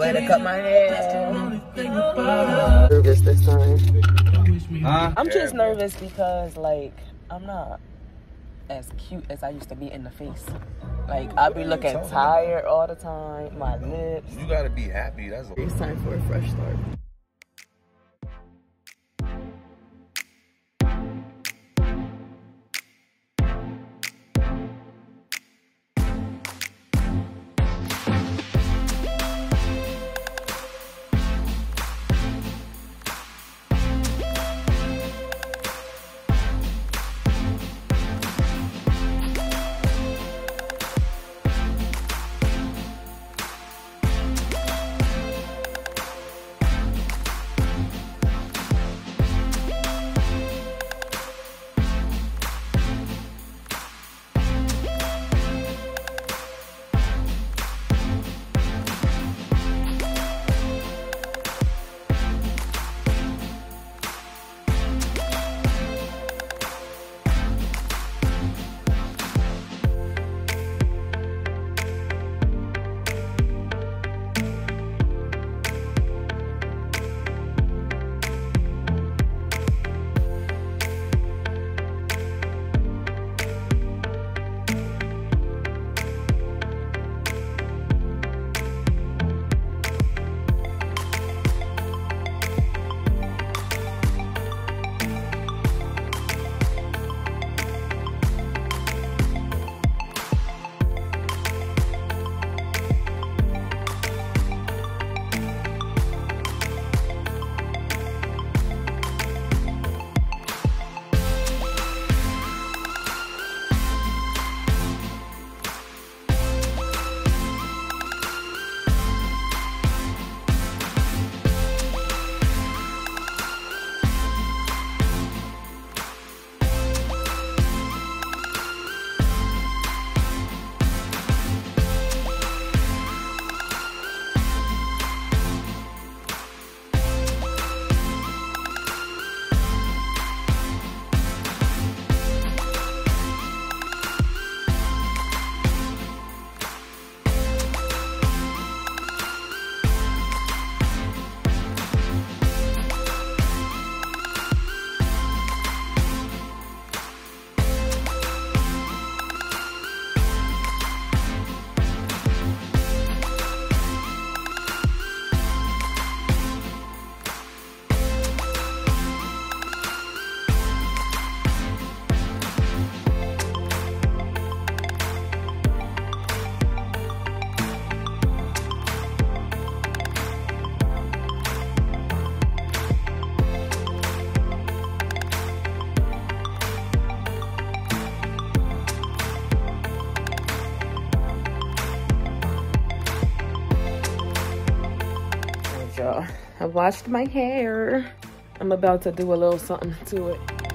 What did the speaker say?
way to cut my hair. Nervous this time. Huh? I'm just nervous because like I'm not as cute as I used to be in the face. Like I be looking tired all the time. My lips. You gotta be happy. That's a It's time for a fresh start. I washed my hair. I'm about to do a little something to it.